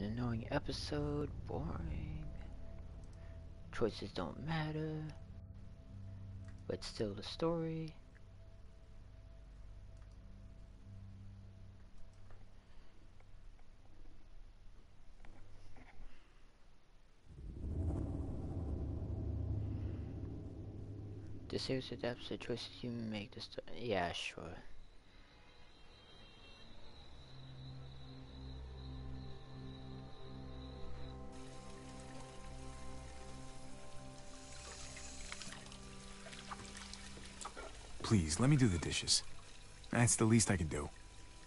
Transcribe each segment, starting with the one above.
An annoying episode, boring. Choices don't matter. But still the story. This series adapts the choices you make. This, yeah, sure. Please, let me do the dishes. That's the least I can do.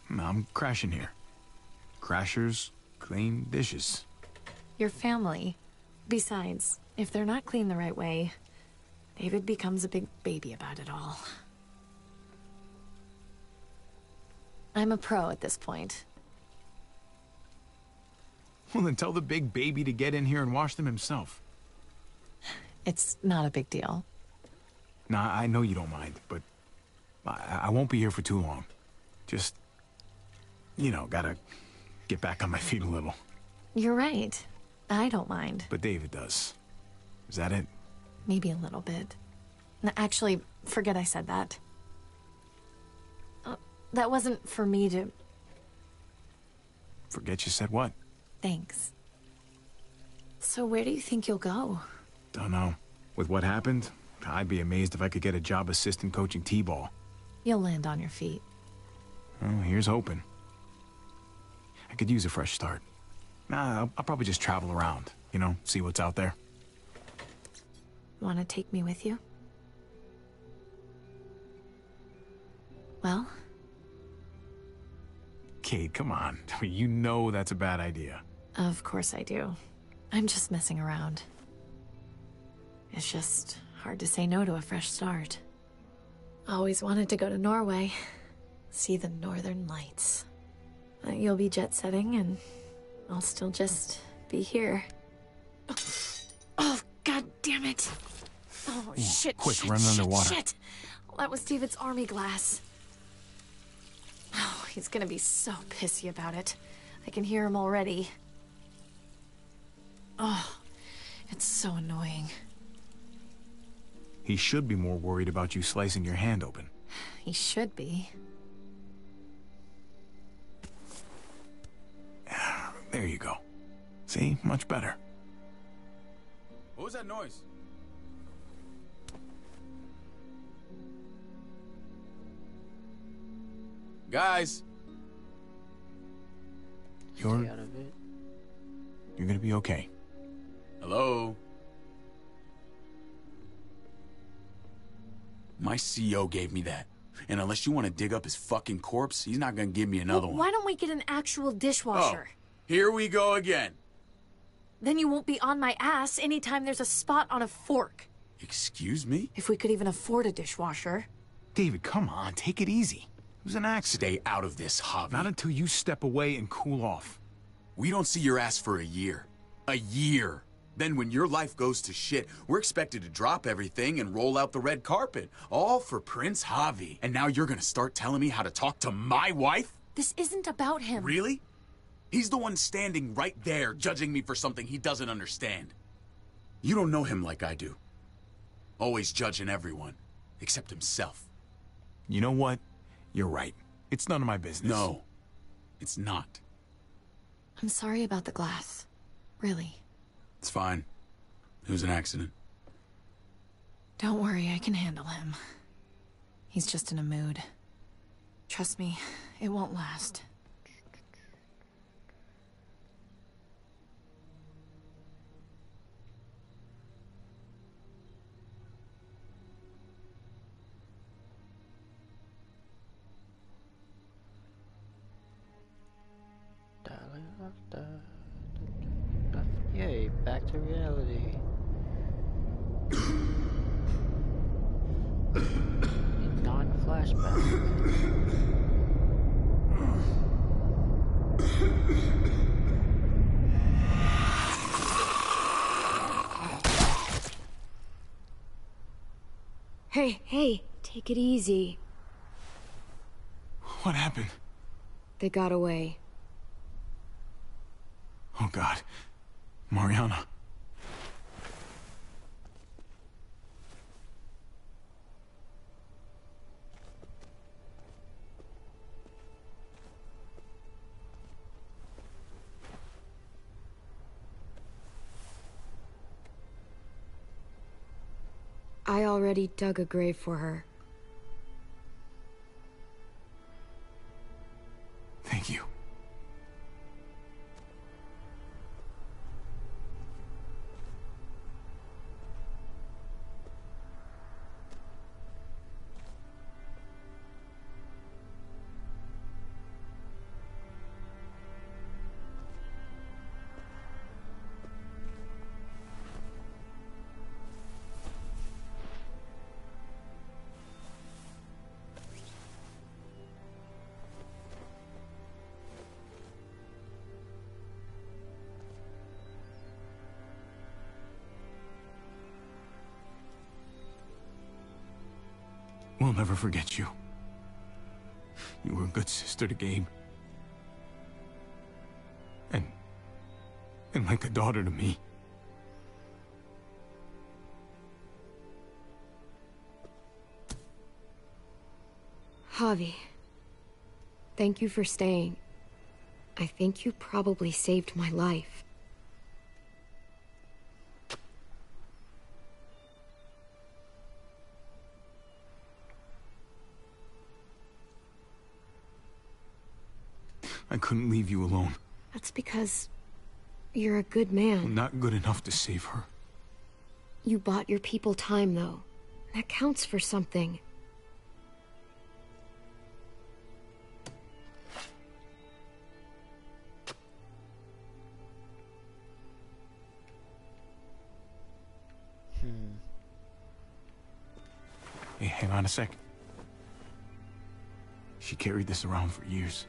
I'm crashing here. Crashers clean dishes. Your family. Besides, if they're not clean the right way, David becomes a big baby about it all. I'm a pro at this point. Well, then tell the big baby to get in here and wash them himself. It's not a big deal. Nah, I know you don't mind, but I, I won't be here for too long. Just, you know, gotta get back on my feet a little. You're right. I don't mind. But David does. Is that it? Maybe a little bit. No, actually, forget I said that. Uh, that wasn't for me to... Forget you said what? Thanks. So where do you think you'll go? Don't know. With what happened, I'd be amazed if I could get a job assistant coaching T-ball. You'll land on your feet. Well, here's hoping. I could use a fresh start. Nah, I'll, I'll probably just travel around, you know, see what's out there. Want to take me with you? Well? Kate, come on. You know that's a bad idea. Of course I do. I'm just messing around. It's just hard to say no to a fresh start. Always wanted to go to Norway, see the northern lights. Uh, You'll be jet setting, and I'll still just be here. Oh, god damn it! Oh, shit, quick, shit, run shit, underwater. Shit. Well, that was David's army glass. Oh, he's gonna be so pissy about it. I can hear him already. Oh, it's so annoying. He should be more worried about you slicing your hand open. He should be. There you go. See? Much better. What was that noise? Guys, You're, Stay out of it. you're gonna be okay. hello? My CO gave me that. And unless you want to dig up his fucking corpse, he's not gonna give me another Well, one. why don't we get an actual dishwasher? Oh, dishwasher? here we go again. Then you won't be on my ass anytime there's a spot on a fork. Excuse me? If we could even afford a dishwasher. David, come on, take it easy. It was an accident. Stay out of this, Javi. Not until you step away and cool off. We don't see your ass for a year. A year. Then when your life goes to shit, we're expected to drop everything and roll out the red carpet. All for Prince Javi. And now you're gonna start telling me how to talk to my wife? This isn't about him. Really? He's the one standing right there judging me for something he doesn't understand. You don't know him like I do. Always judging everyone, except himself. You know what? You're right. It's none of my business. No, it's not. I'm sorry about the glass. Really. It's fine. It was an accident. Don't worry, I can handle him. He's just in a mood. Trust me, it won't last. To reality. Non-flashback. Hey, hey, take it easy. What happened? They got away. Oh, God. Mariana. I already dug a grave for her. Thank you. We'll never forget you. You were a good sister to Gabe. And... and like a daughter to me. Javi. Thank you for staying. I think you probably saved my life. I couldn't leave you alone. That's because you're a good I'm man. not good enough to save her. You bought your people time, though. That counts for something. Hmm. Hey, hang on a sec. She carried this around for years.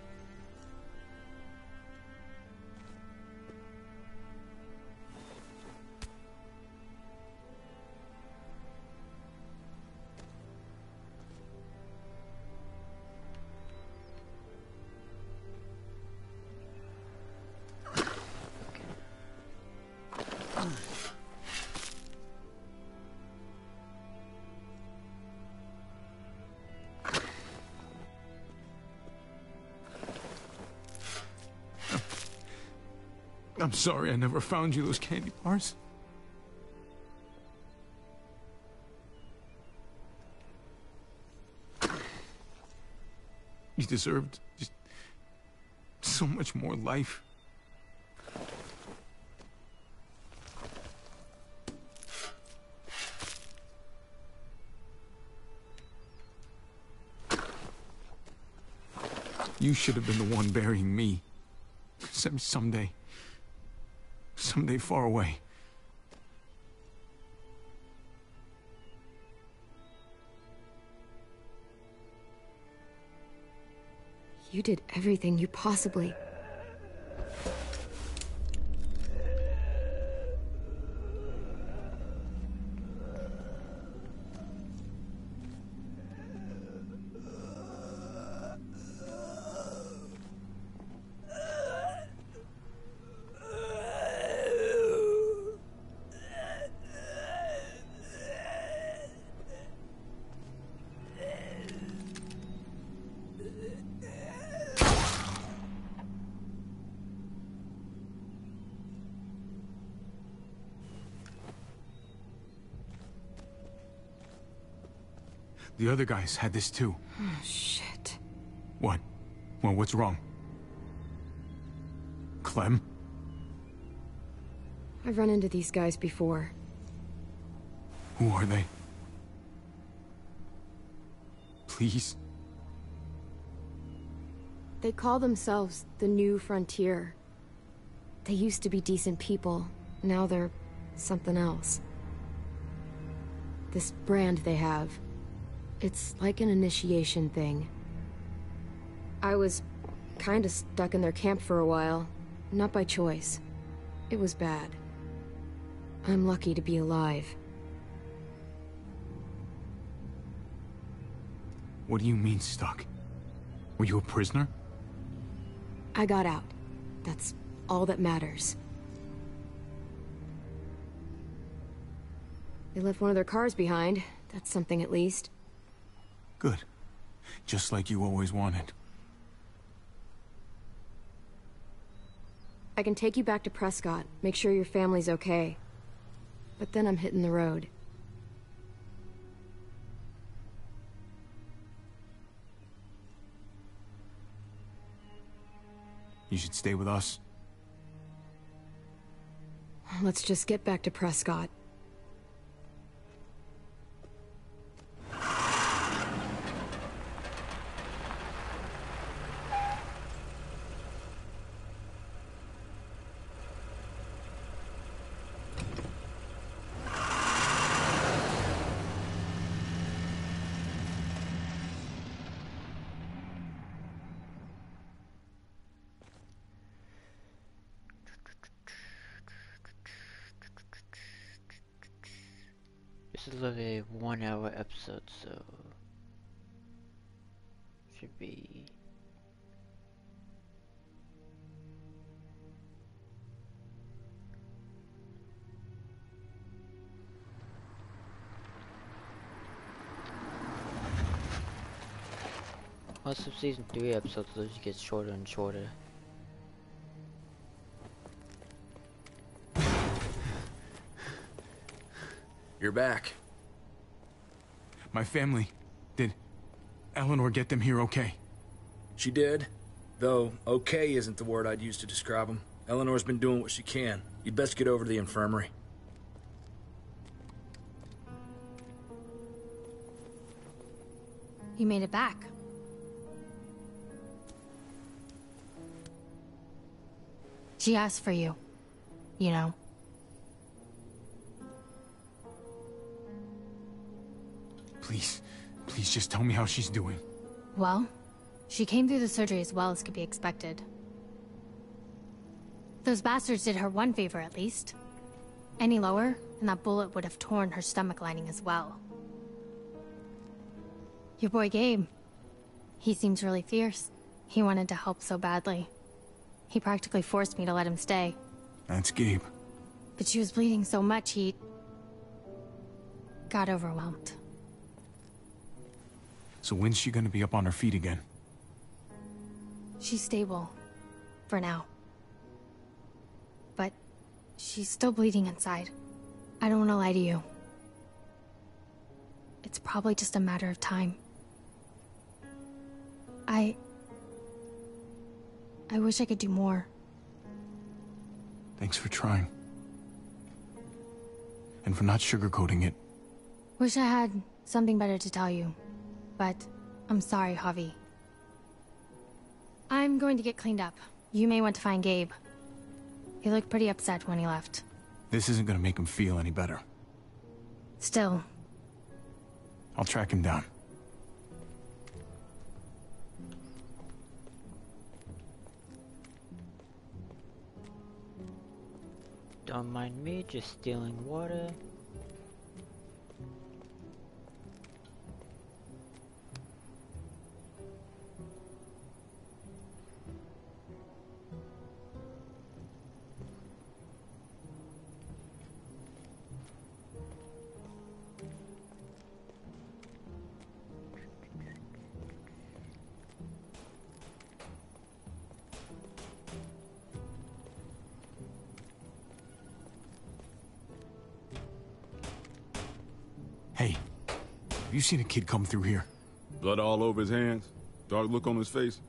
Sorry I never found you those candy bars. You deserved just so much more life. You should have been the one burying me. Some someday. Someday far away. You did everything you possibly... The other guys had this too. Oh, Shit. What? Well, what's wrong? Clem? I've run into these guys before. Who are they? Please? They call themselves the New Frontier. They used to be decent people. Now they're something else. This brand they have. It's like an initiation thing. I was kinda stuck in their camp for a while. Not by choice. It was bad. I'm lucky to be alive. What do you mean stuck? Were you a prisoner? I got out. That's all that matters. They left one of their cars behind. That's something at least. Good. Just like you always wanted. I can take you back to Prescott, make sure your family's okay. But then I'm hitting the road. You should stay with us. Let's just get back to Prescott. This is like a one hour episode, so should be Most of season three episodes those get shorter and shorter. You're back. My family. Did Eleanor get them here okay? She did. Though, okay isn't the word I'd use to describe them. Eleanor's been doing what she can. You'd best get over to the infirmary. You made it back. She asked for you. You know. Please just tell me how she's doing. Well, she came through the surgery as well as could be expected. Those bastards did her one favor at least. Any lower, and that bullet would have torn her stomach lining as well. Your boy Gabe. He seems really fierce. He wanted to help so badly. He practically forced me to let him stay. That's Gabe. But she was bleeding so much he... got overwhelmed. So when's she gonna be up on her feet again? She's stable. For now. But she's still bleeding inside. I don't want to lie to you. It's probably just a matter of time. I... I wish I could do more. Thanks for trying. And for not sugarcoating it. Wish I had something better to tell you. But I'm sorry, Javi. I'm going to get cleaned up. You may want to find Gabe. He looked pretty upset when he left. This isn't gonna make him feel any better. Still, I'll track him down. Don't mind me, just stealing water. Seen a kid come through here? Blood all over his hands, dark look on his face.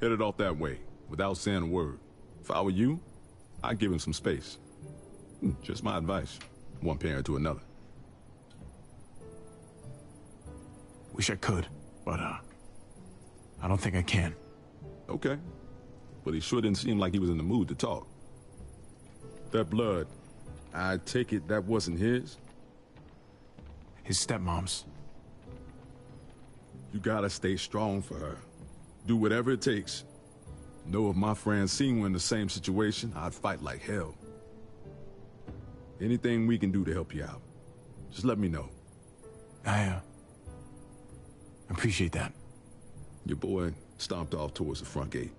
Headed off that way, without saying a word. If I were you, I'd give him some space. Hmm, Just my advice. One parent to another. Wish I could, but uh, I don't think I can. Okay. But he sure didn't seem like he was in the mood to talk. That blood, I take it that wasn't his? His stepmom's. You gotta stay strong for her. Do whatever it takes. Know if my friend seen were in the same situation, I'd fight like hell. Anything we can do to help you out, just let me know. I uh, appreciate that. Your boy stomped off towards the front gate.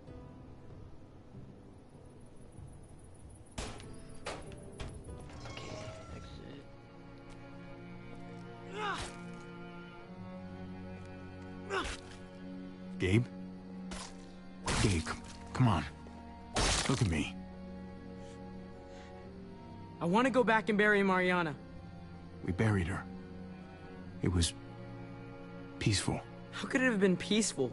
Look at me. I want to go back and bury Mariana. We buried her. It was peaceful. How could it have been peaceful?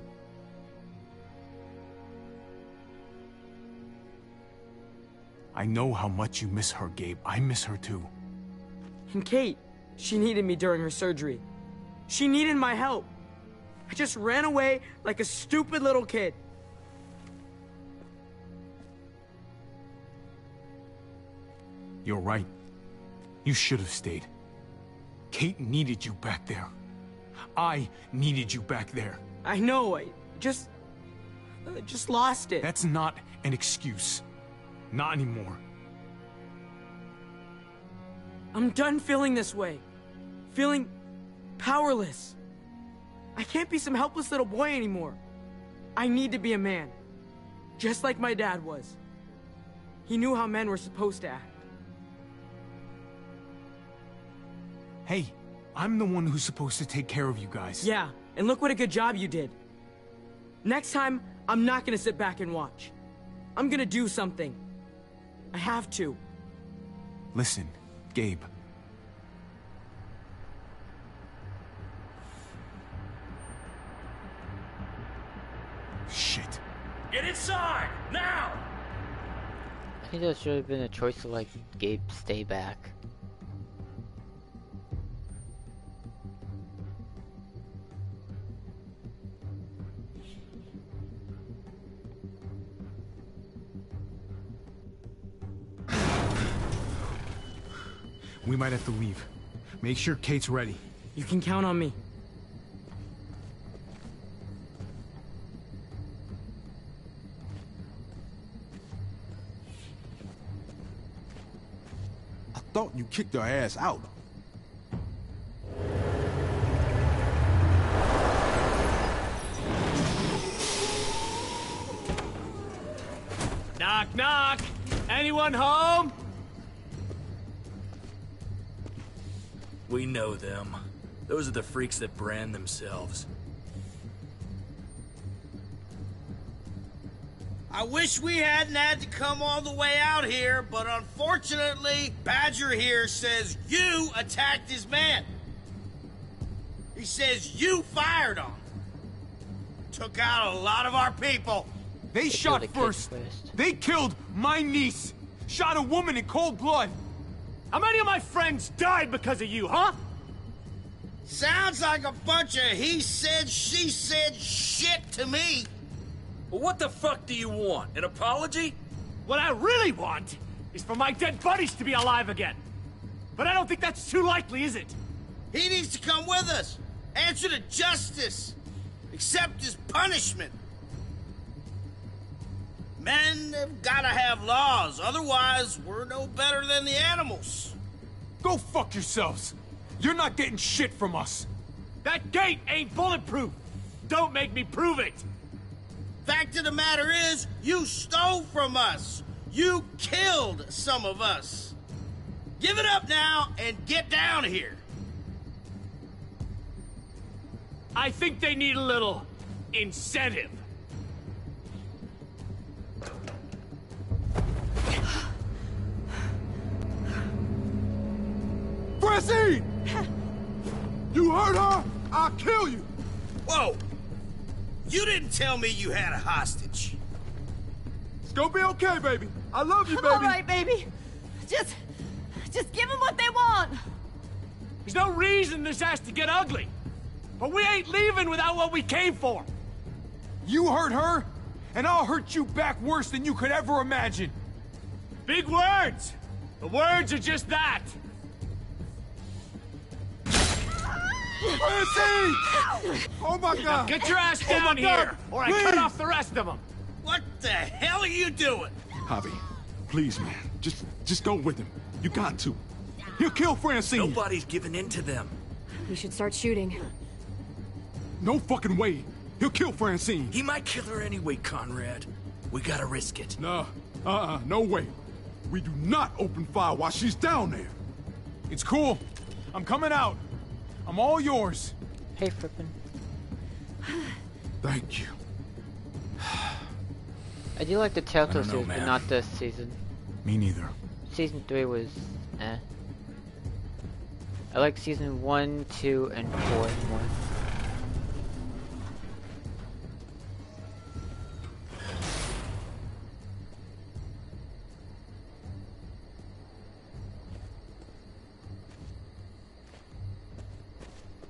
I know how much you miss her, Gabe. I miss her too. And Kate, she needed me during her surgery. She needed my help. I just ran away like a stupid little kid. You're right. You should have stayed. Kate needed you back there. I needed you back there. I know, I just... I just lost it. That's not an excuse. Not anymore. I'm done feeling this way. Feeling powerless. I can't be some helpless little boy anymore. I need to be a man. Just like my dad was. He knew how men were supposed to act. Hey, I'm the one who's supposed to take care of you guys. Yeah, and look what a good job you did. Next time, I'm not gonna sit back and watch. I'm gonna do something. I have to. Listen, Gabe. Shit. Get inside! Now! I think there should have been a choice to like Gabe stay back. We might have to leave. Make sure Kate's ready. You can count on me. I thought you kicked her ass out. Knock, knock! Anyone home? We know them. Those are the freaks that brand themselves. I wish we hadn't had to come all the way out here, but unfortunately, Badger here says you attacked his man. He says you fired on him. Took out a lot of our people. They shot first. first. They killed my niece. Shot a woman in cold blood. How many of my friends died because of you, huh? Sounds like a bunch of he said, she said shit to me. Well, what the fuck do you want? An apology? What I really want is for my dead buddies to be alive again. But I don't think that's too likely, is it? He needs to come with us. Answer to justice. Accept his punishment. Men have gotta have laws, otherwise we're no better than the animals. Go fuck yourselves. You're not getting shit from us. That gate ain't bulletproof. Don't make me prove it. Fact of the matter is, you stole from us. You killed some of us. Give it up now and get down here. I think they need a little incentive. Francine! you hurt her? I'll kill you! Whoa! You didn't tell me you had a hostage. It's gonna be okay, baby. I love you, I'm baby. all right, baby. Just, just give them what they want. There's no reason this has to get ugly. But we ain't leaving without what we came for. You hurt her, and I'll hurt you back worse than you could ever imagine. Big words. The words are just that. Francine! Oh my god! Get your ass Oh, my down God. here, or I cut off the rest of them. What the hell are you doing? Javi, please, man. Just, just go with him. You got to. He'll kill Francine. Nobody's giving in to them. We should start shooting. No fucking way. He'll kill Francine. He might kill her anyway, Conrad. We gotta risk it. No, uh-uh, no way. We do not open fire while she's down there. It's cool. I'm coming out. I'm all yours. Hey, Frippin. Thank you. I do like the Telltale know, series, but not this season. Me neither. Season 3 was eh. I like season 1, 2, and 4 more.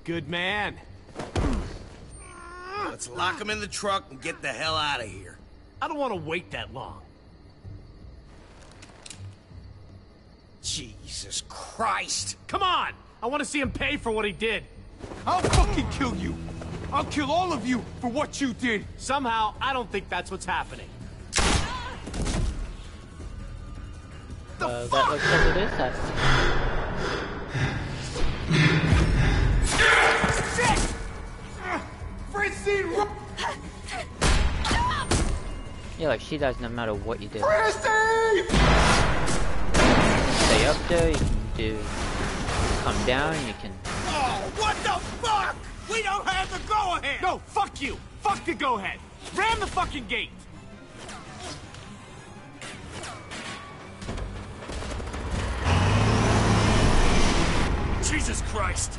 Good man. Let's lock him in the truck and get the hell out of here. I don't want to wait that long. Jesus Christ. Come on! I want to see him pay for what he did. I'll fucking kill you. I'll kill all of you for what you did. Somehow, I don't think that's what's happening. Uh, that looks like it is happening. Francine! Yeah, like she dies no matter what you do. Francine! Stay up there, you can do come down, you can Oh, what the fuck? We don't have the go-ahead! No, fuck you! Fuck the go-ahead! Ram the fucking gate! Jesus Christ!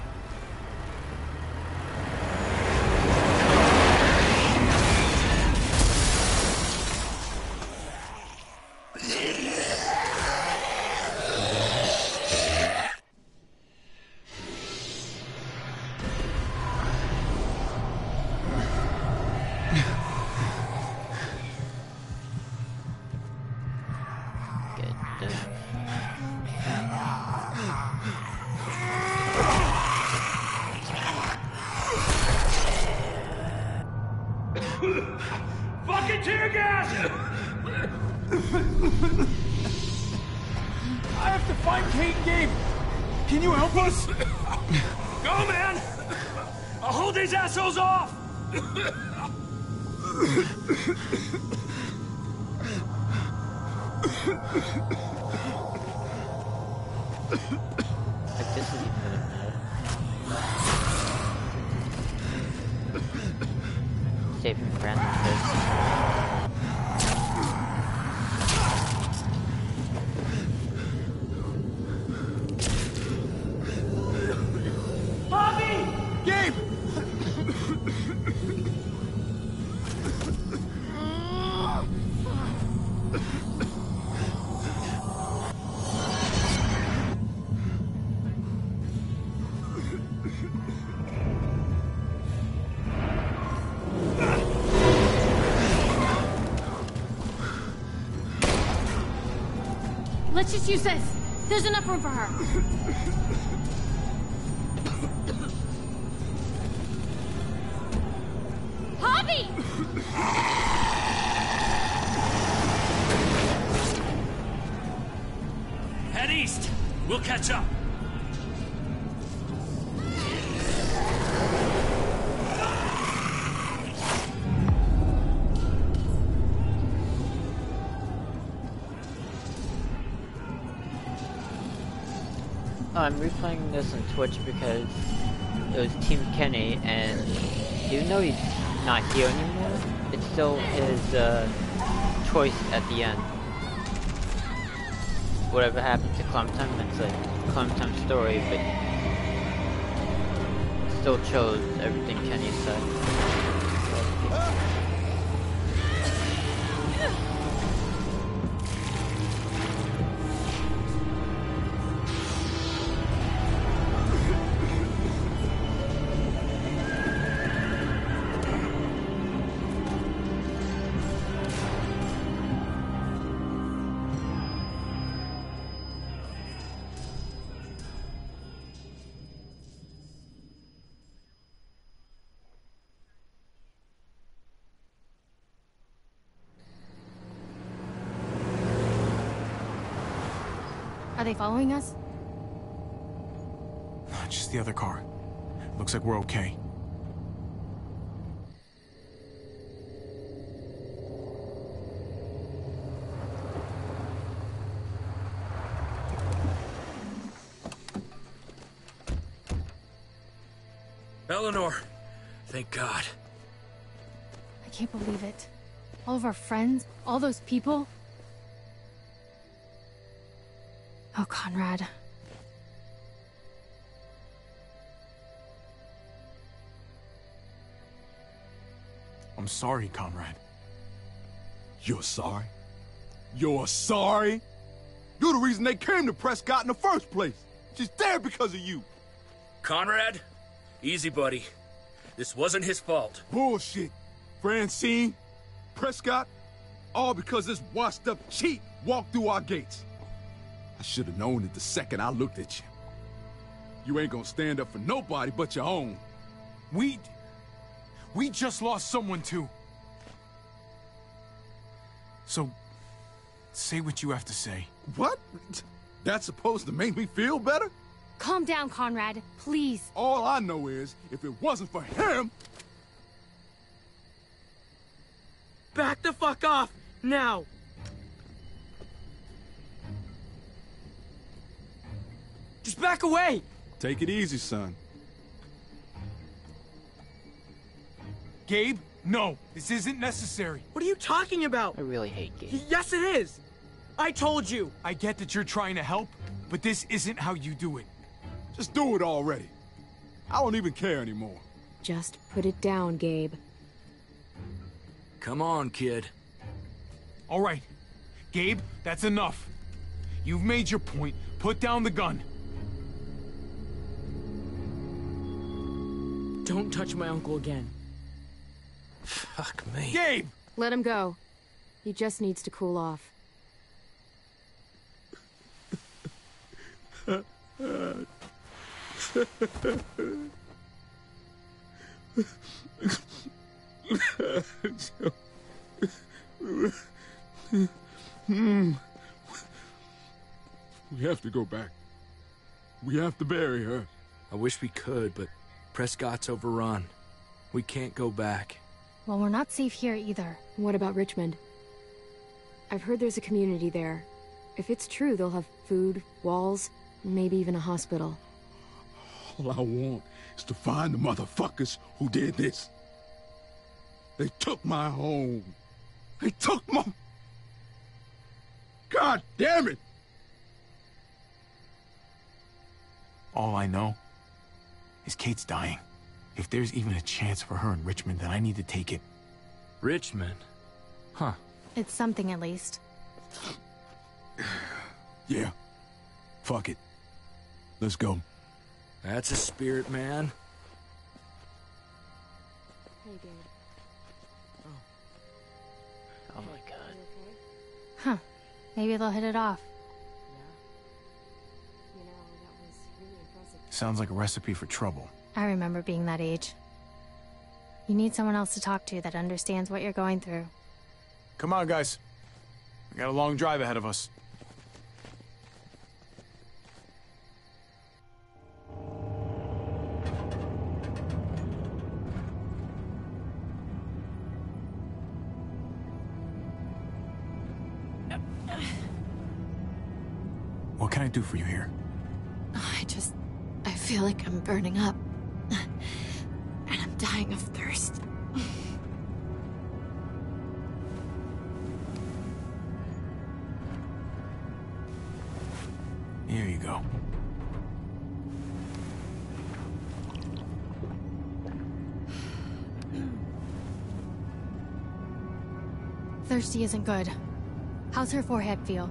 Let's just use this. There's enough room for her. Because it was Team Kenny, and even though he's not here anymore, it's still his uh, choice at the end. Whatever happened to Clementine, it's a Clementine story, but still chose everything Kenny said. Following us? Just the other car. Looks like we're okay. Eleanor, thank God. I can't believe it. All of our friends, all those people. Oh, Conrad. I'm sorry, Conrad. You're sorry? You're sorry? You're the reason they came to Prescott in the first place. She's there because of you. Conrad, easy, buddy. This wasn't his fault. Bullshit. Francine, Prescott, all because this washed up cheat walked through our gates. I should have known it the second I looked at you. You ain't gonna stand up for nobody but your own. We... We just lost someone too. So, say what you have to say. What? That's supposed to make me feel better? Calm down, Conrad, please. All I know is, if it wasn't for him... Back the fuck off, now! Just back away! Take it easy, son. Gabe, no, this isn't necessary. What are you talking about? I really hate Gabe. Y- yes, it is! I told you! I get that you're trying to help, but this isn't how you do it. Just do it already. I don't even care anymore. Just put it down, Gabe. Come on, kid. All right, Gabe, that's enough. You've made your point. Put down the gun. Don't touch my uncle again. Fuck me. Gabe! Let him go. He just needs to cool off. Hmm. We have to go back. We have to bury her. I wish we could, but Prescott's overrun. We can't go back. Well, we're not safe here either. What about Richmond? I've heard there's a community there. If it's true, they'll have food, walls, maybe even a hospital. All I want is to find the motherfuckers who did this. They took my home. They took my... God damn it! All I know is Kate's dying. If there's even a chance for her in Richmond, then I need to take it. Richmond? Huh. It's something at least. Yeah. Fuck it. Let's go. That's a spirit, man. Hey, Gabe. Oh Oh my god. Huh. Maybe they'll hit it off. Sounds like a recipe for trouble. I remember being that age. You need someone else to talk to that understands what you're going through. Come on, guys. We got a long drive ahead of us. What can I do for you here? I feel like I'm burning up. And I'm dying of thirst. Here you go. Thirsty isn't good. How's her forehead feel?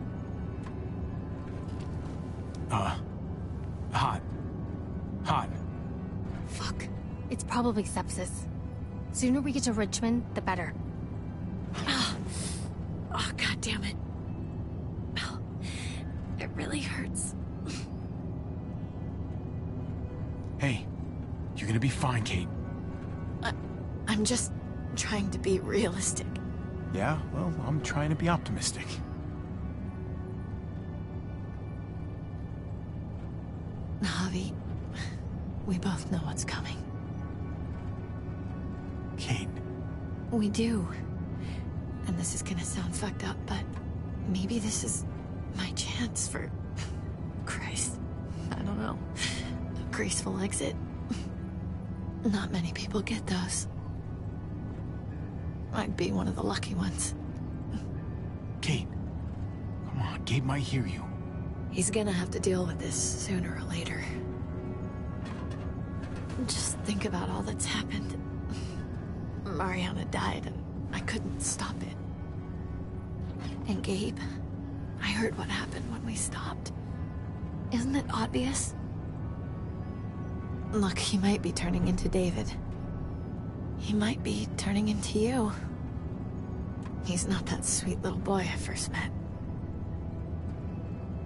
Probably sepsis. Sooner we get to Richmond, the better. Ah. Oh, god damn it. Oh, it really hurts. Hey, you're gonna be fine, Kate. I, I'm just trying to be realistic. Yeah, well, I'm trying to be optimistic. Javi, we both know what's coming. We do. And this is gonna sound fucked up, but maybe this is my chance for. Christ. I don't know. A graceful exit. Not many people get those. I'd be one of the lucky ones. Kate, come on, Gabe might hear you. He's gonna have to deal with this sooner or later. Just think about all that's happened. Mariana died and I couldn't stop it. And Gabe, I heard what happened when we stopped. Isn't it obvious? Look, he might be turning into David. He might be turning into you. He's not that sweet little boy I first met.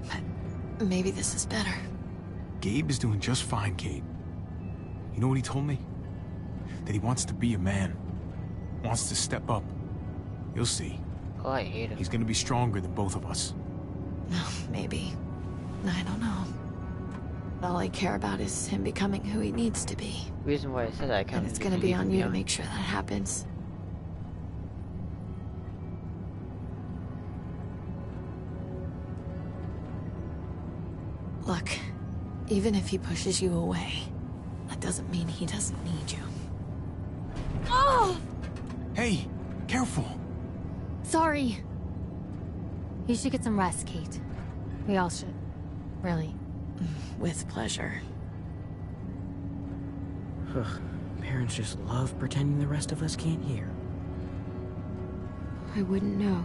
But maybe this is better. Gabe is doing just fine, Kate. You know what he told me? That he wants to be a man. Wants to step up. You'll see. Oh, I hate him. He's gonna be stronger than both of us. No, maybe. I don't know. All I care about is him becoming who he needs to be. Reason why I said that I kind And of it's gonna be on you to make sure that happens. Look, even if he pushes you away, that doesn't mean he doesn't need you. Hey, careful. Sorry. You should get some rest, Kate. We all should. Really. With pleasure. Ugh, parents just love pretending the rest of us can't hear. I wouldn't know.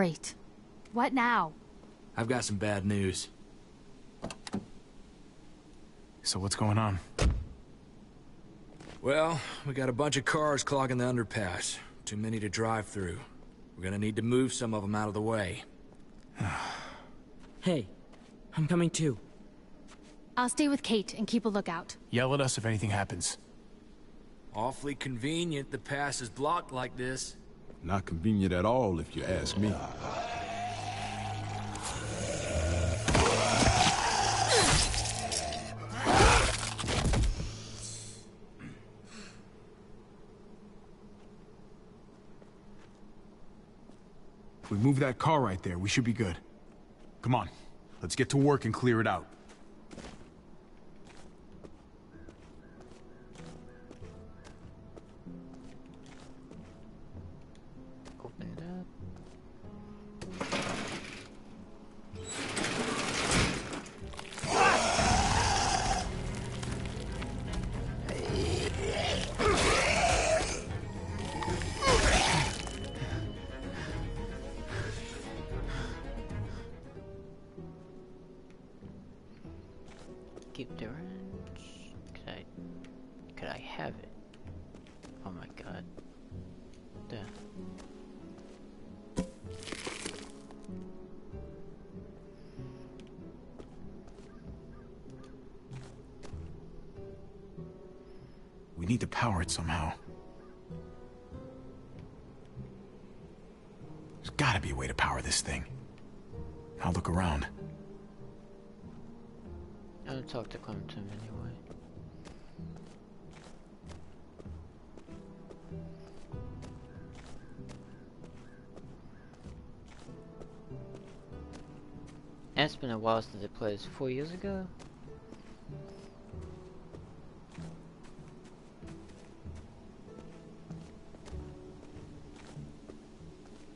Great. What now? I've got some bad news. So what's going on? Well, we got a bunch of cars clogging the underpass. Too many to drive through. We're gonna need to move some of them out of the way. Hey, I'm coming too. I'll stay with Kate and keep a lookout. Yell at us if anything happens. Awfully convenient the pass is blocked like this. Not convenient at all, if you ask me. We move that car right there, we should be good. Come on, let's get to work and clear it out. Been a while since I played this. Four years ago?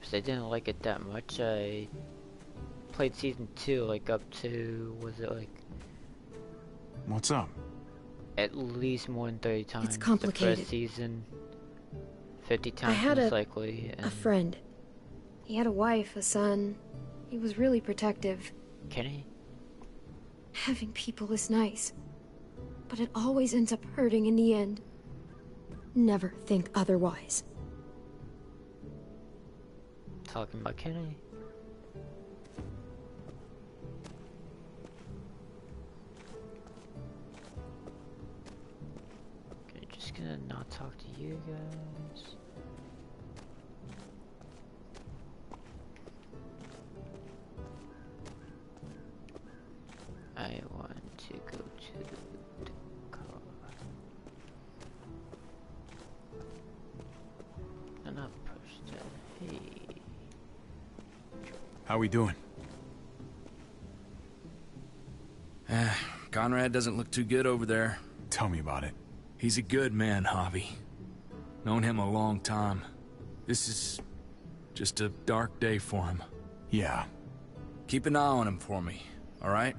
Because I didn't like it that much. I played season two, like up to, was it like What's up? at least more than 30 times. It's complicated. first season, 50 times I times had most a, likely. a friend. He had a wife, a son. He was really protective. Kenny? Having people is nice. But it always ends up hurting in the end. never think otherwise. Talking about Kenny. Okay, just gonna not talk to you guys. I want to go to the car. And I'll push that. Hey. How we doing? Eh, Conrad doesn't look too good over there. Tell me about it. He's a good man, Javi. Known him a long time. This is just a dark day for him. Yeah. Keep an eye on him for me, all right?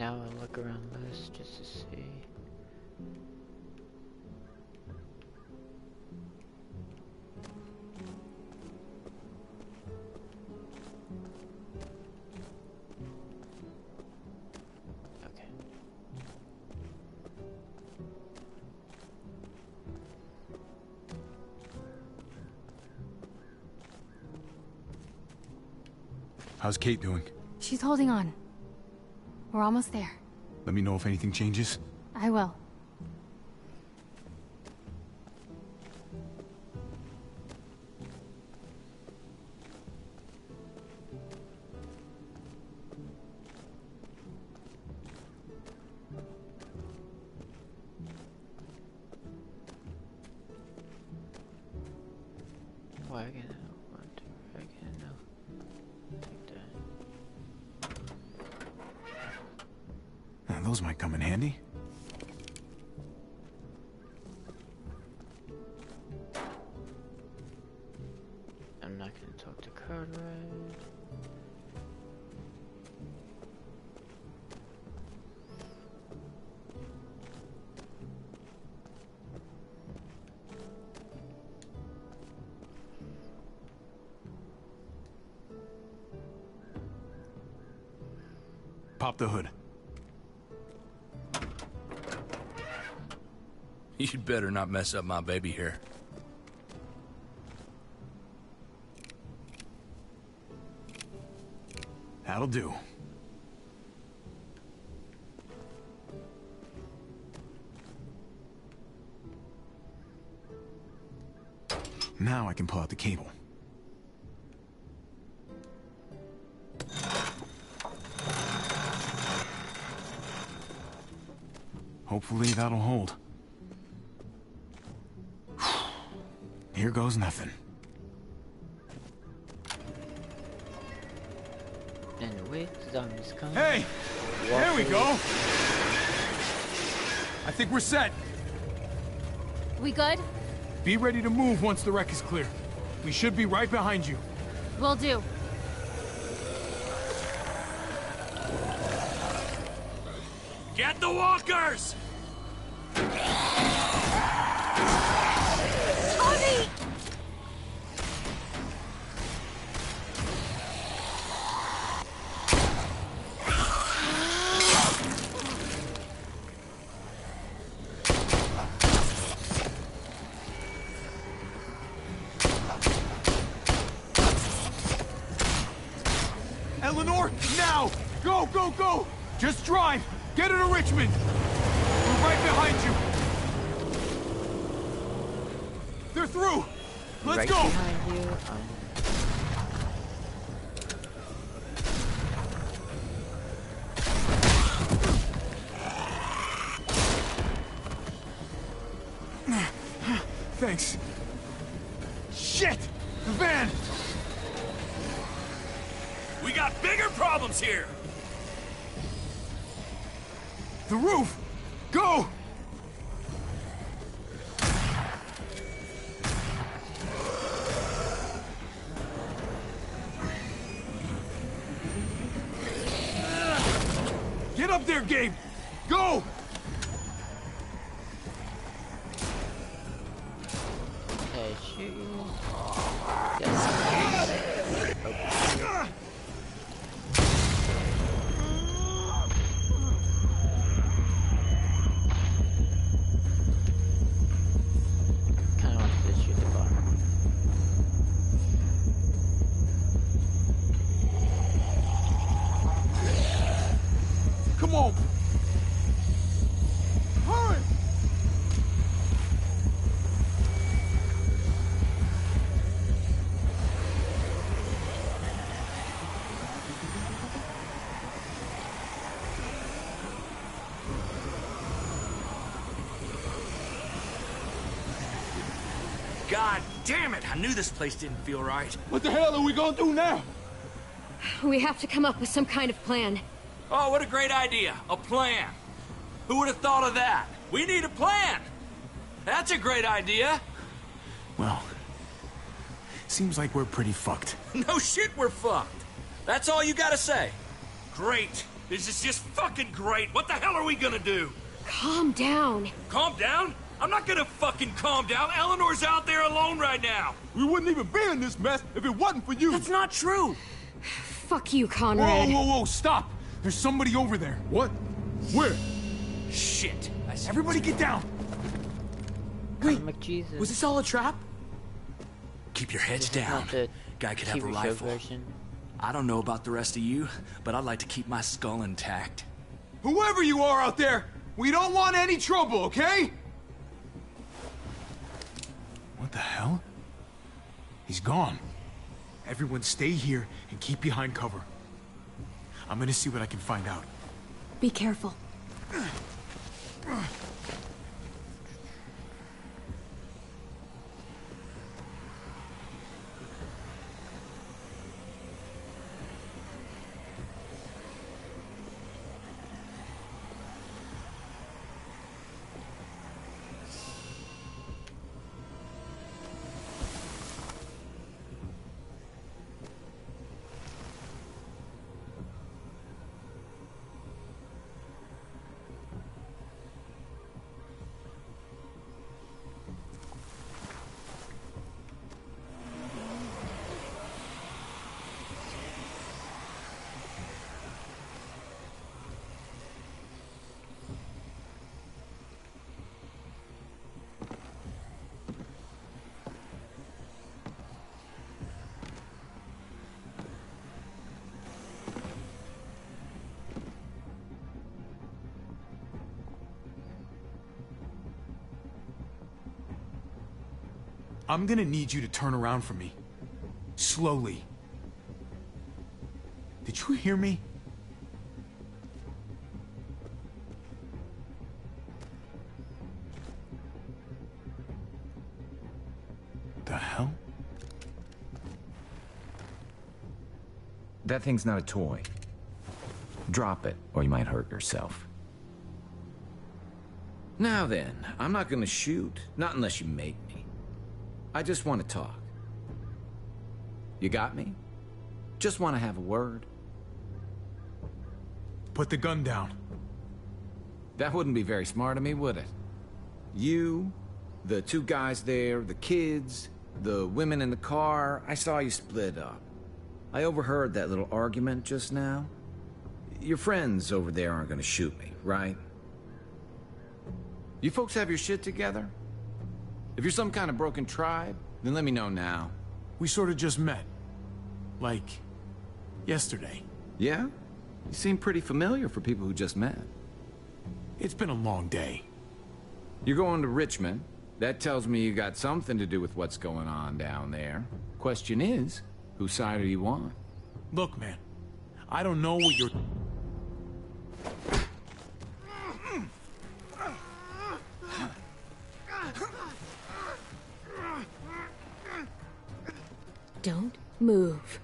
Now I'll look around this just to see. Okay. How's Kate doing? She's holding on. We're almost there. Let me know if anything changes. I will. Wagon, one, those might come in handy. Better not mess up my baby here. That'll do. Now I can pull out the cable. Hopefully that'll hold. Here goes nothing. And wait, zombies come. Hey! There we go! I think we're set. We good? Be ready to move once the wreck is clear. We should be right behind you. Will do. Get the walkers! Through! Let's right go! behind you. Get up there, Gabe! Go! okay, shoot you. Yes. God damn it! I knew this place didn't feel right. What the hell are we gonna do now? We have to come up with some kind of plan. Oh, what a great idea. A plan. Who would have thought of that? We need a plan. That's a great idea. Well, seems like we're pretty fucked. No shit, we're fucked. That's all you gotta say. Great. This is just fucking great. What the hell are we gonna do? Calm down. Calm down? I'm not gonna fucking calm down. Eleanor's out there alone right now. We wouldn't even be in this mess if it wasn't for you. That's not true. Fuck you, Whoa, Conrad. whoa, whoa, whoa, stop! There's somebody over there. What? Where? Shit. I see Everybody get down! Wait, McJesus. was this all a trap? Keep your heads This down. Guy could have a rifle. version. I don't know about the rest of you, but I'd like to keep my skull intact. Whoever you are out there, we don't want any trouble, okay? What the hell? He's gone. Everyone stay here and keep behind cover. I'm gonna see what I can find out. Be careful. I'm gonna need you to turn around for me. Slowly. Did you hear me? The hell? That thing's not a toy. Drop it, or you might hurt yourself. Now then, I'm not gonna shoot. Not unless you make. I just want to talk. You got me? Just want to have a word. Put the gun down. That wouldn't be very smart of me, would it? You, the two guys there, the kids, the women in the car, I saw you split up. I overheard that little argument just now. Your friends over there aren't gonna shoot me, right? You folks have your shit together? If you're some kind of broken tribe, then let me know now. We sort of just met. Like, yesterday. Yeah? You seem pretty familiar for people who just met. It's been a long day. You're going to Richmond. That tells me you got something to do with what's going on down there. Question is, whose side are you on? Look, man. I don't know what you're... Don't move.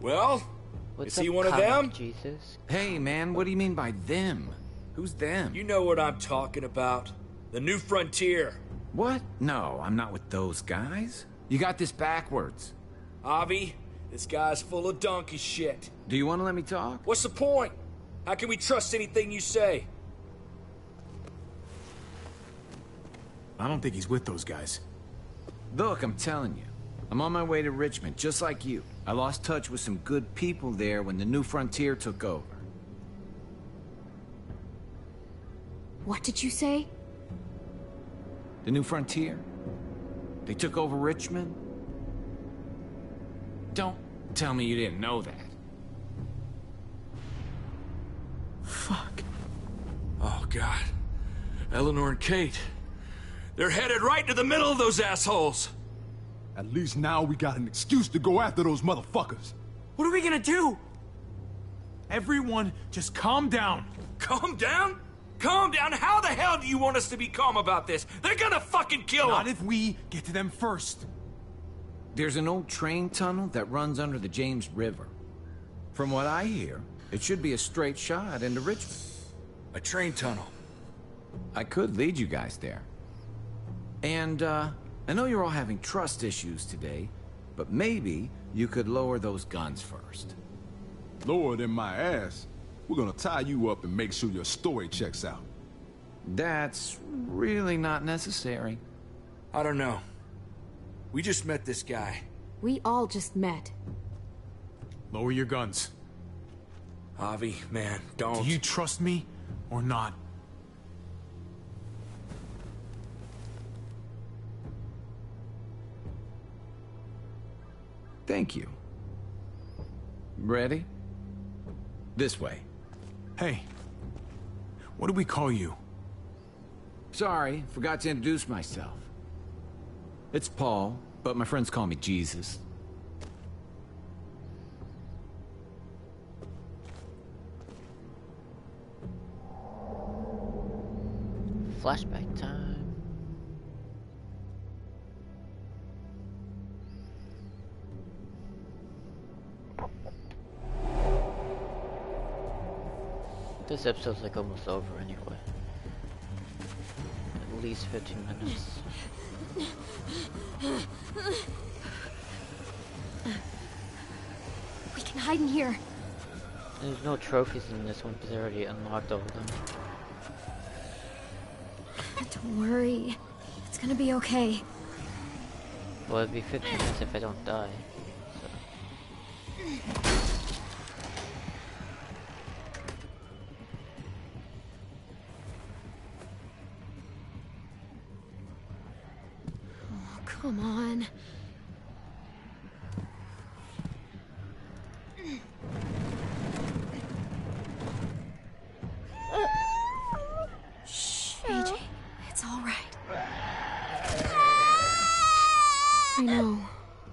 Well, What's is he one of them? Jesus. Hey, man, what do you mean by them? Who's them? You know what I'm talking about. The new frontier. What? No, I'm not with those guys. You got this backwards. Avi, this guy's full of donkey shit. Do you want to let me talk? What's the point? How can we trust anything you say? I don't think he's with those guys. Look, I'm telling you. I'm on my way to Richmond, just like you. I lost touch with some good people there when the new frontier took over. What did you say? The new frontier? They took over Richmond? Don't tell me you didn't know that. Fuck. Oh, God. Eleanor and Kate. They're headed right to the middle of those assholes. At least now we got an excuse to go after those motherfuckers. What are we gonna do? Everyone, just calm down. Calm down? Calm down? How the hell do you want us to be calm about this? They're gonna fucking kill us! Not him! if we get to them first. There's an old train tunnel that runs under the James River. From what I hear, it should be a straight shot into Richmond. A train tunnel. I could lead you guys there. And, uh, I know you're all having trust issues today, but maybe you could lower those guns first. Lower than my ass. We're gonna tie you up and make sure your story checks out. That's really not necessary. I don't know. We just met this guy. We all just met. Lower your guns. Javi, man, don't. Do you trust me or not? Thank you. Ready? This way. Hey, what do we call you? Sorry, forgot to introduce myself. It's Paul, but my friends call me Jesus. Flashback time. This episode's like almost over anyway. At least 15 minutes. We can hide in here. There's no trophies in this one because I already unlocked all of them. Don't worry. It's gonna be okay. Well, it'd be 15 minutes if I don't die. Oh, come on. Shh, AJ. It's all right. I know.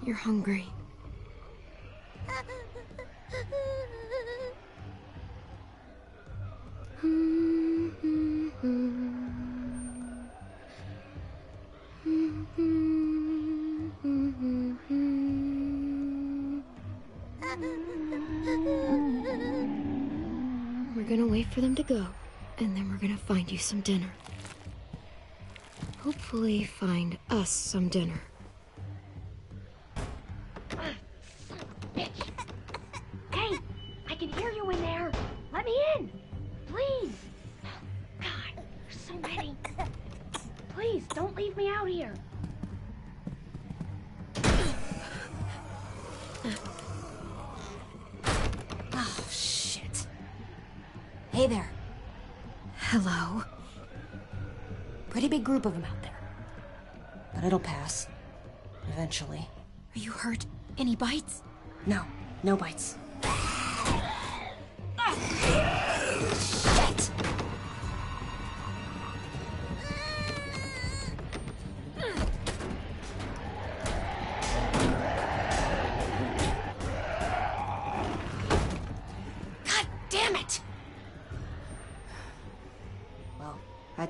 You're hungry. Go, and then we're gonna find you some dinner. Hopefully, find us some dinner.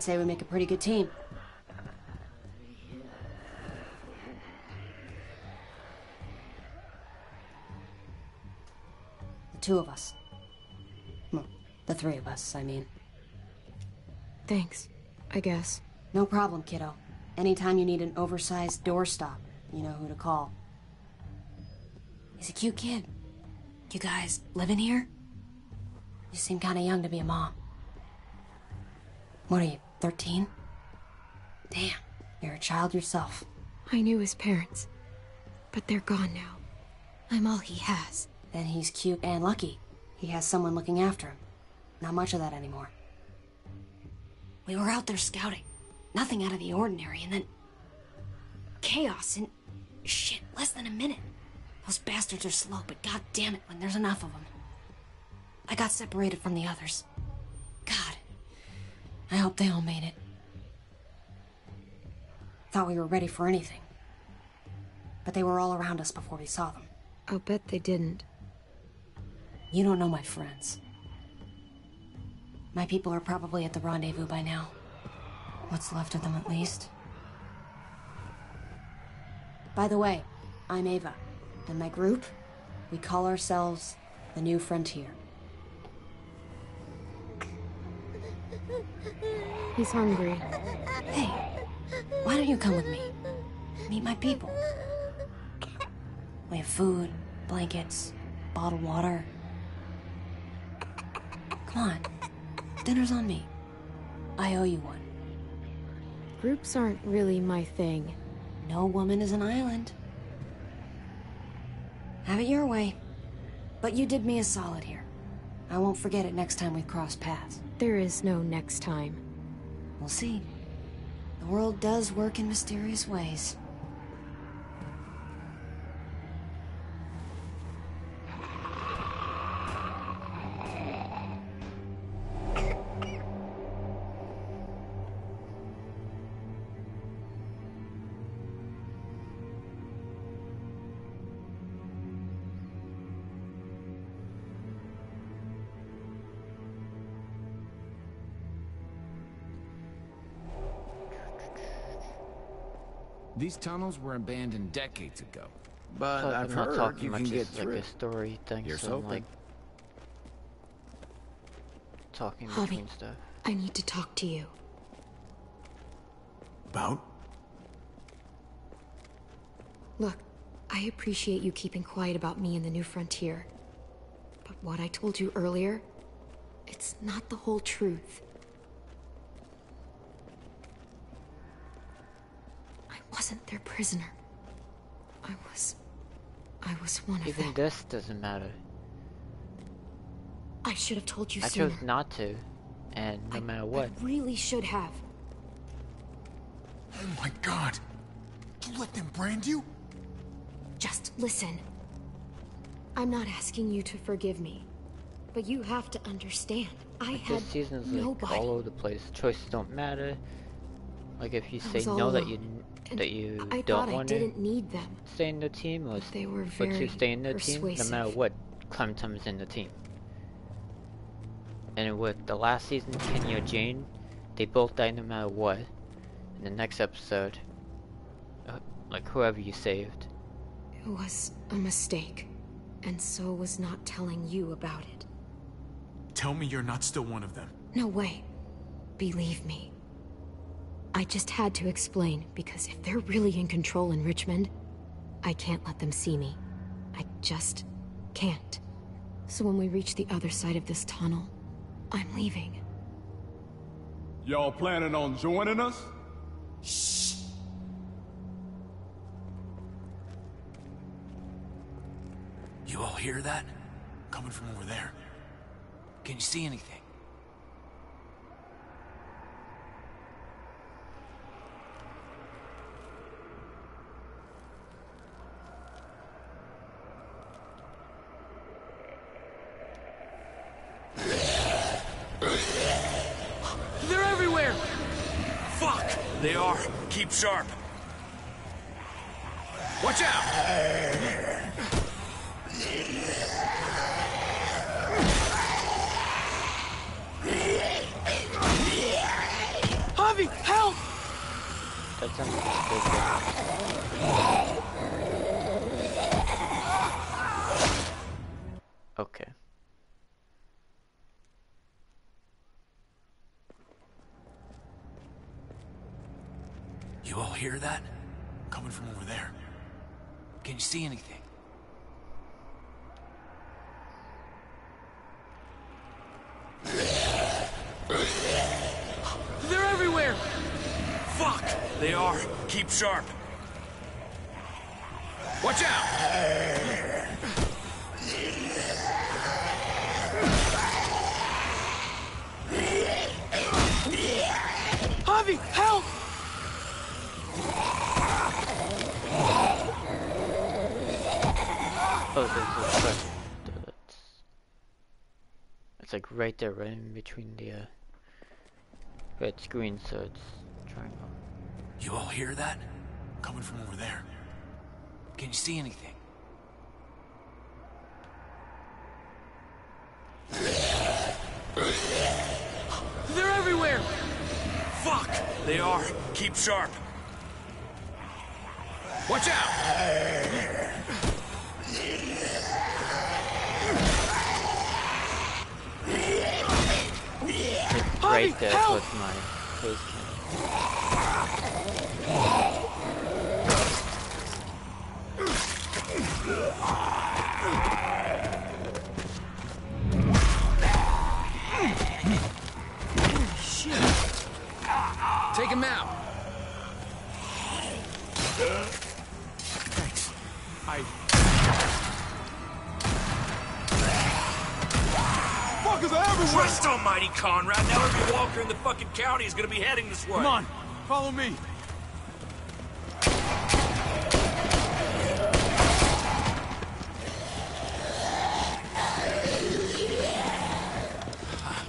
Say we make a pretty good team. The two of us. Well, the three of us, I mean. Thanks, I guess. No problem, kiddo. Anytime you need an oversized doorstop, you know who to call. He's a cute kid. You guys living here? You seem kind of young to be a mom. What are you, 13? Damn, you're a child yourself. I knew his parents, but they're gone now. I'm all he has. Then he's cute and lucky. He has someone looking after him. Not much of that anymore. We were out there scouting. Nothing out of the ordinary, and then... Chaos and... Shit, less than a minute. Those bastards are slow, but god damn it when there's enough of them. I got separated from the others. I hope they all made it. Thought we were ready for anything. but they were all around us before we saw them. I'll bet they didn't. You don't know my friends. My people are probably at the rendezvous by now. What's left of them, at least. By the way, I'm Ava, and my group, we call ourselves the New Frontier. He's hungry. Hey, why don't you come with me? Meet my people. We have food, blankets, bottled water. Come on. Dinner's on me. I owe you one. Groups aren't really my thing. No woman is an island. Have it your way. But you did me a solid here. I won't forget it next time we cross paths. There is no next time. We'll see. The world does work in mysterious ways. These tunnels were abandoned decades ago. But So I've I'm not heard talking you much can get as, like through. a story thing, Here's so like talking Javi, between stuff. I need to talk to you. About? Look, I appreciate you keeping quiet about me and the new frontier. But what I told you earlier, it's not the whole truth. I wasn't their prisoner. I was. I was one of Even them. this doesn't matter. I should have told you I sooner. chose not to, and no matter what. I really should have. Oh my god! You let them brand you? Just listen. I'm not asking you to forgive me, but you have to understand. I Like had this season's like all over the place. Choices don't matter. Like if you say was all no that you and that you I don't thought I want didn't to need them. stay in the team, or they were but very to stay in the team, no matter what, Clementine is in the team. And with the last season, Kenny or Jane, they both died no matter what. In the next episode, uh, like whoever you saved. It was a mistake, and so was not telling you about it. Tell me you're not still one of them. No way. Believe me. I just had to explain, because if they're really in control in Richmond, I can't let them see me. I just can't. So when we reach the other side of this tunnel, I'm leaving. Y'all planning on joining us? Shh. You all hear that? Coming from over there. Can you see anything? They're everywhere! Fuck! They are. Keep sharp. Watch out! Hear that? Coming from over there. Can you see anything? They're everywhere! Fuck! They are. Keep sharp. Watch out! Javi, help! Oh, there's a question. It's, it's like right there, right in between the uh, red screen, so it's triangle. You all hear that? Coming from over there. Can you see anything? They're everywhere! Fuck! They are. Keep sharp. Watch out! Bobby, right there help! with my close cam. Take him out. Christ almighty, Conrad! Now every walker in the fucking county is gonna be heading this way. Come on, follow me.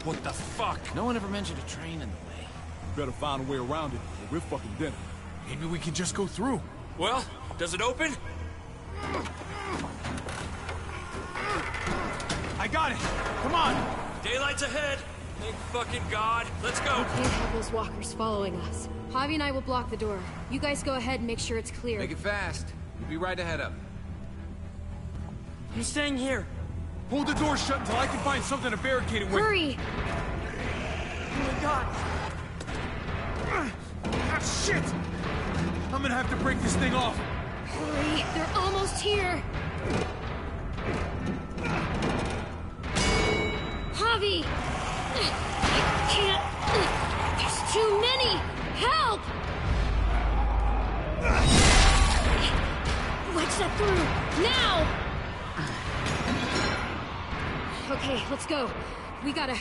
What the fuck? No one ever mentioned a train in the way. We Better find a way around it, or we're fucking dead. Maybe we can just go through. Well, does it open? I got it. Come on. Daylight's ahead. Thank fucking God. Let's go. We can't have those walkers following us. Javi and I will block the door. You guys go ahead and make sure it's clear. Make it fast. We'll be right ahead of him. I'm staying here. Hold the door shut until I can find something to barricade it with. Hurry! Oh my god. Ah, shit! I'm gonna have to break this thing off. Hurry! They're almost here! Javi! I can't... There's too many! Help! Wedge that through! Now! Okay, let's go. We gotta...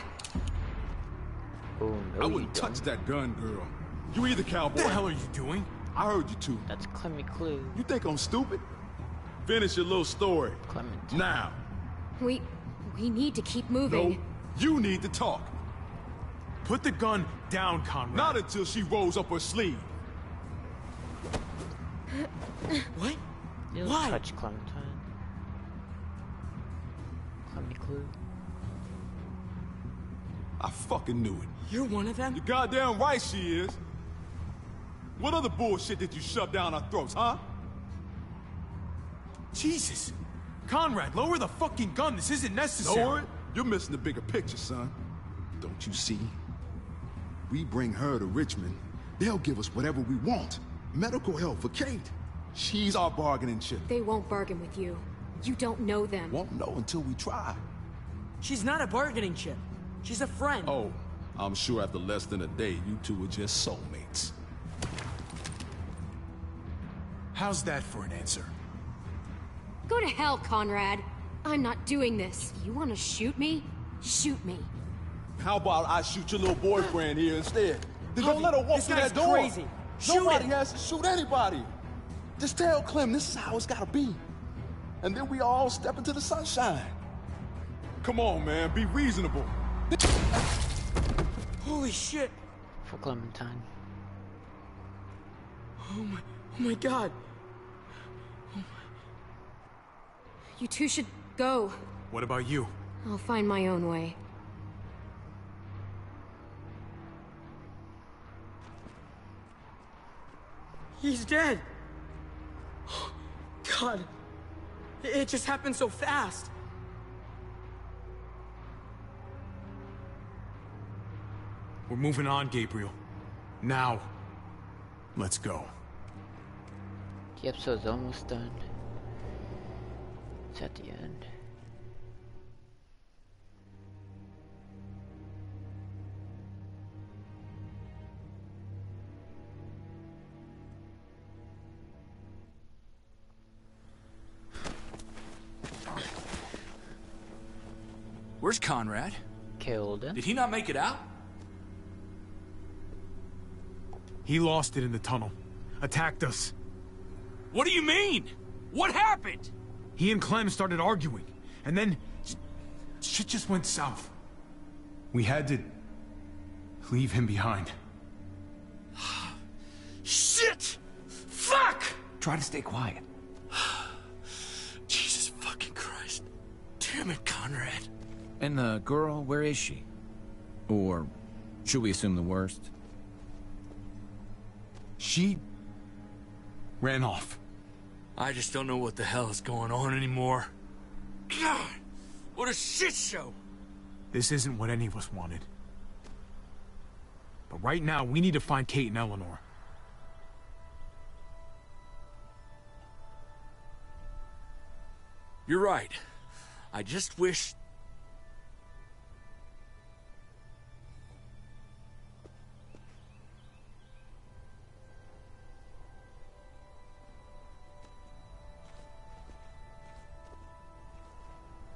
Oh no, I wouldn't touch don't. that gun, girl. You either, cowboy. What the hell are you doing? I heard you two. That's Clemmy Clue. You think I'm stupid? Finish your little story. Clement. Now. We... We need to keep moving. No, you need to talk. Put the gun down, Conrad. Not until she rolls up her sleeve. What? You don't Why? touch Clementine. Clemmy Clue. I fucking knew it. You're one of them? You're goddamn right she is. What other bullshit did you shove down our throats, huh? Jesus. Conrad, lower the fucking gun. This isn't necessary. Lower it? You're missing the bigger picture, son. Don't you see? We bring her to Richmond, they'll give us whatever we want. Medical help for Kate. She's our bargaining chip. They won't bargain with you. You don't know them. Won't know until we try. She's not a bargaining chip. She's a friend. Oh, I'm sure after less than a day, you two are just soulmates. How's that for an answer? Go to hell, Conrad. I'm not doing this. You want to shoot me? Shoot me. How about I shoot your little boyfriend here instead? Then don't let her walk this through guy's that door. crazy. Shoot Nobody him. has to shoot anybody. Just tell Clem this is how it's gotta be. And then we all step into the sunshine. Come on, man, be reasonable. Holy shit. For Clementine. Oh my, oh my god. Oh you two should go. What about you? I'll find my own way. He's dead. God. It it just happened so fast. We're moving on, Gabriel. Now, let's go. The episode's almost done. It's at the end. Where's Conrad? Killed him. Did he not make it out? He lost it in the tunnel. Attacked us. What do you mean? What happened? He and Clem started arguing, and then shit just went south. We had to leave him behind. shit! Fuck! Try to stay quiet. Jesus fucking Christ. Damn it, Conrad. And the girl, where is she? Or should we assume the worst? She ran off. I just don't know what the hell is going on anymore. God, what a shit show. This isn't what any of us wanted. But right now, we need to find Kate and Eleanor. You're right. I just wish...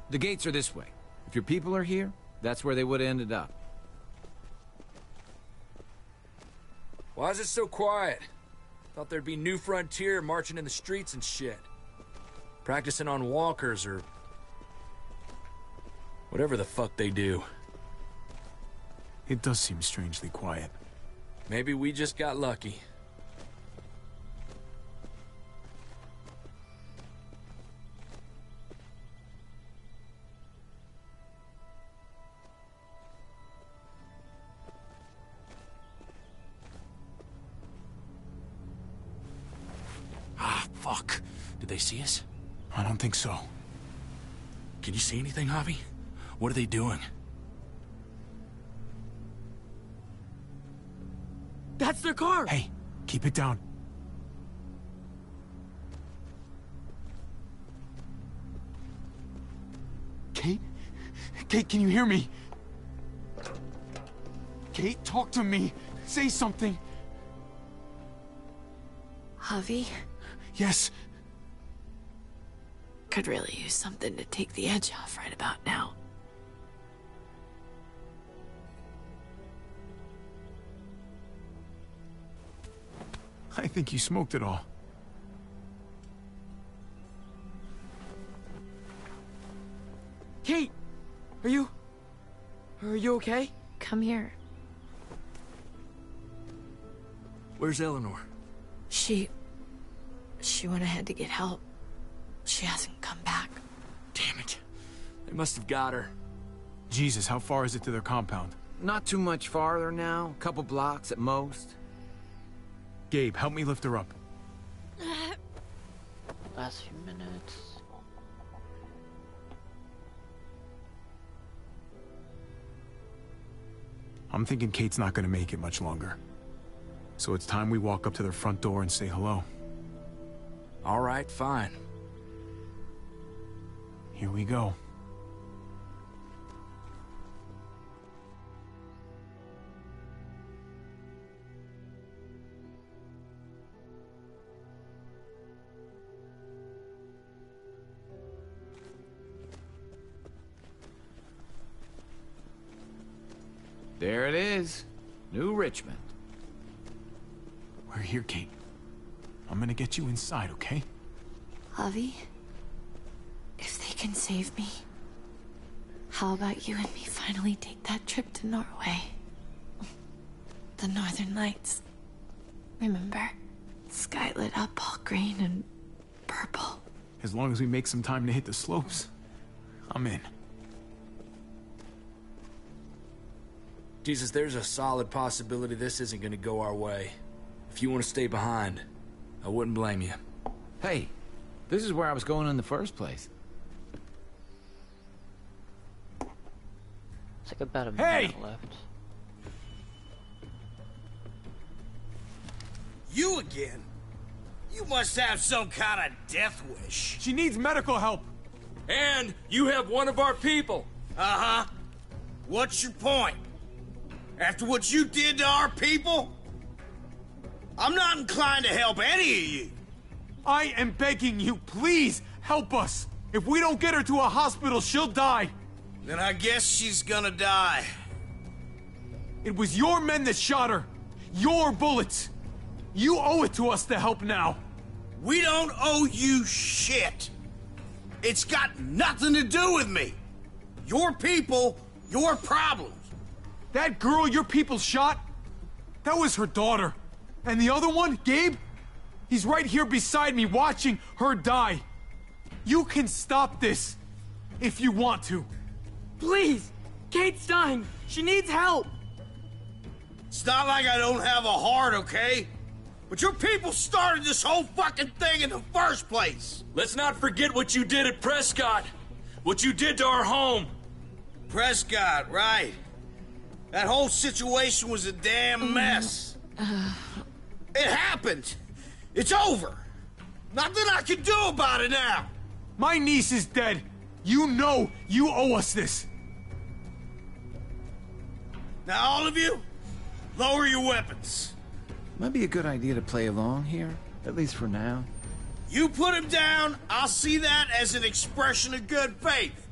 The gates are this way. If your people are here, that's where they would have ended up. Why is it so quiet? Thought there'd be New Frontier marching in the streets and shit. Practicing on walkers or... Whatever the fuck they do. It does seem strangely quiet. Maybe we just got lucky. See us? I don't think so. Can you see anything, Javi? What are they doing? That's their car! Hey, keep it down. Kate? Kate, can you hear me? Kate, talk to me. Say something. Javi? Yes. Could really use something to take the edge off right about now. I think you smoked it all. Kate! Are you... Are you okay? Come here. Where's Eleanor? She... She went ahead to get help. She hasn't come back. Damn it. They must have got her. Jesus, how far is it to their compound? Not too much farther now. A couple blocks at most. Gabe, help me lift her up. Uh, last few minutes. I'm thinking Kate's not gonna make it much longer. So it's time we walk up to their front door and say hello. All right, fine. Here we go. There it is. New Richmond. We're here, Kate. I'm gonna get you inside, okay? Javi? If they can save me, how about you and me finally take that trip to Norway? The Northern Lights. Remember? Sky lit up all green and purple. As long as we make some time to hit the slopes, I'm in. Jesus, there's a solid possibility this isn't gonna go our way. If you want to stay behind, I wouldn't blame you. Hey, this is where I was going in the first place. It's like about a Hey! minute left. You again? You must have some kind of death wish. She needs medical help. And you have one of our people. Uh-huh. What's your point? After what you did to our people? I'm not inclined to help any of you. I am begging you, please help us. If we don't get her to a hospital, she'll die. Then I guess she's gonna die. It was your men that shot her. Your bullets. You owe it to us to help now. We don't owe you shit. It's got nothing to do with me. Your people, your problems. That girl your people shot, that was her daughter. And the other one, Gabe, he's right here beside me watching her die. You can stop this. if you want to. Please! Kate's dying! She needs help! It's not like I don't have a heart, okay? But your people started this whole fucking thing in the first place. Let's not forget what you did at Prescott. What you did to our home. Prescott, right. That whole situation was a damn mess. Mm. It happened. It's over. Nothing I can do about it now. My niece is dead. You know you owe us this. Now, all of you, lower your weapons. Might be a good idea to play along here, at least for now. You put him down, I'll see that as an expression of good faith.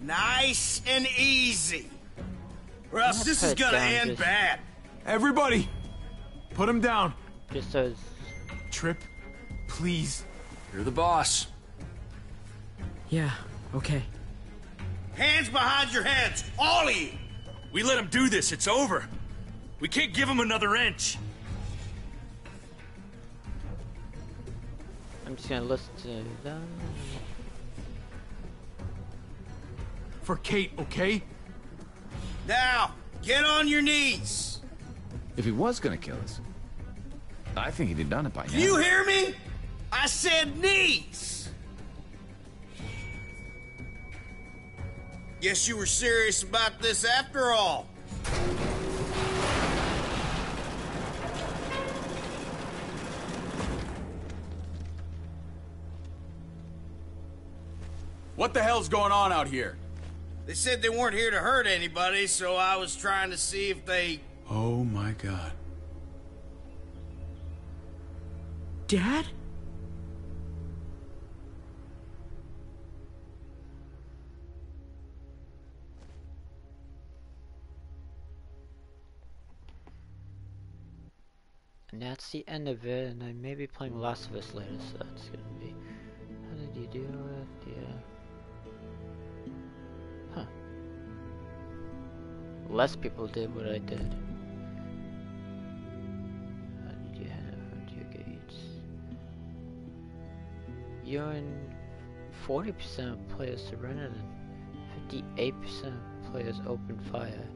Nice and easy. Or else this is gonna down end just- bad. Everybody, put him down. Just as Tripp, please. You're the boss. Yeah, okay. Hands behind your heads, all of you. We let him do this, it's over. We can't give him another inch. I'm just gonna listen to them. For Kate, okay? Now, get on your knees. If he was gonna kill us, I think he'd have done it by now. You hear me? I said knees. Guess you were serious about this after all. What the hell's going on out here? They said they weren't here to hurt anybody, so I was trying to see if they. Oh my god. Dad? That's the end of it, and I may be playing Last of Us later, so that's gonna be... How did you do it? Yeah. Huh. Less people did what I did. How did you have Frontier Gates? You're in 40% of players surrendered and 58% of players opened fire.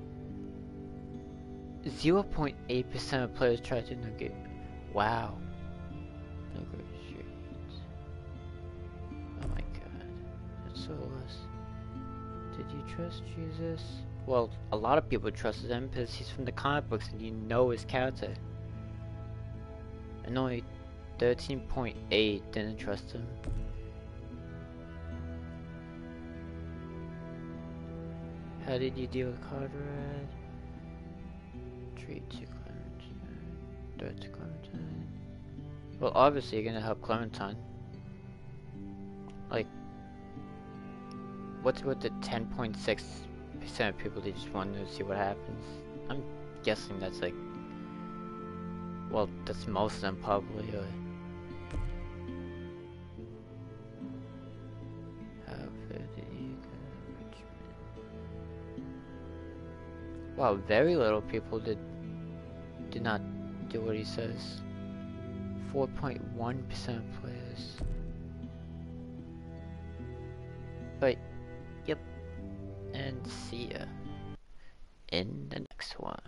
0.8% of players tried to negate. Wow. Negotiate. Oh my god. That's so less. Did you trust Jesus? Well, a lot of people trusted him because he's from the comic books and you know his character. And only 13.8 didn't trust him. How did you deal with Conrad? To Clementine. To Clementine. Well, obviously you're gonna help Clementine. Like, what's with the 10.6% of people that just want to see what happens? I'm guessing that's like, well, that's most of them probably. Or? Wow, very little people did did not do what he says. 4.1% of players. But, yep. And see ya in the next one.